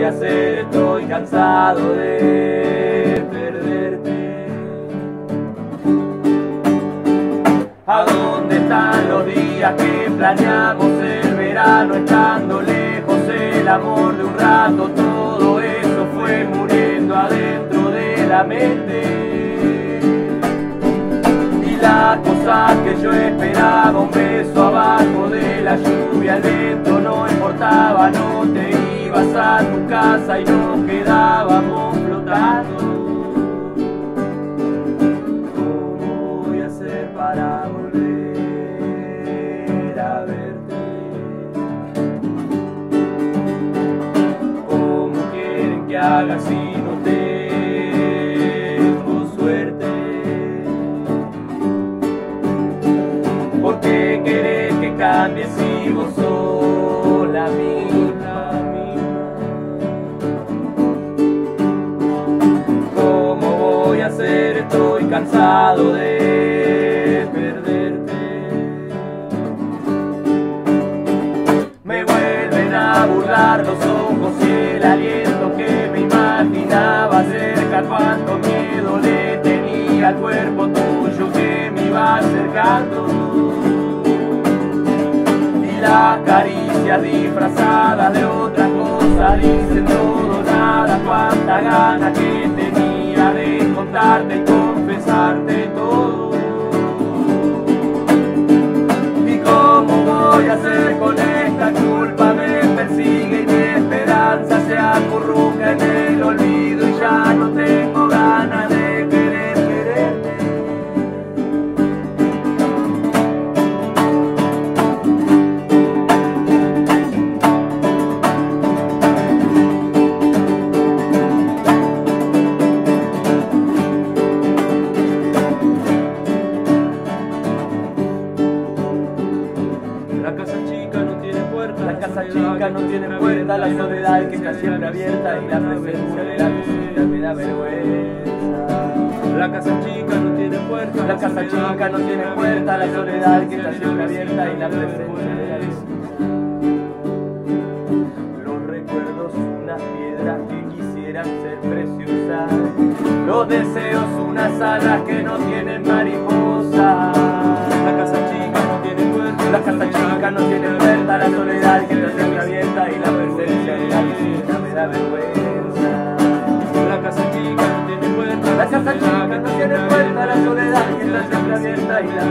voy a hacer? Estoy cansado de perderte. ¿A dónde están los días que planeamos el verano estando lejos el amor de un rato? Todo eso fue muriendo adentro de la mente las cosas que yo esperaba, un beso abajo de la lluvia, el no importaba, no te ibas a tu casa y nos quedábamos flotando. ¿Cómo voy a hacer para volver a verte? ¿Cómo quieren que haga si no tengo suerte? ¿Por qué querés que cambie si vos sos la cansado de perderte. Me vuelven a burlar los ojos y el aliento que me imaginaba cerca cuánto miedo le tenía al cuerpo tuyo que me iba acercando y las caricias disfrazadas de otra cosa dicen todo nada cuánta gana que tenía de contarte y confesarte todo casa chica no tiene puerta, la soledad que está siempre abierta y la presencia de la visita me da vergüenza. La casa chica no tiene puerta, la casa chica no tiene puerta, la soledad que está siempre abierta y la presencia de la visita. Los recuerdos unas piedras que quisieran ser preciosas, los deseos unas alas que no tienen mariposa. La casa chica no tiene puerta, la casa chica no tiene la soledad que te acerca abierta y la pertenencia de la piscina me da vergüenza. La casa chica no tiene puerta, la casa chica no tiene puerta, la soledad que te acerca abierta y la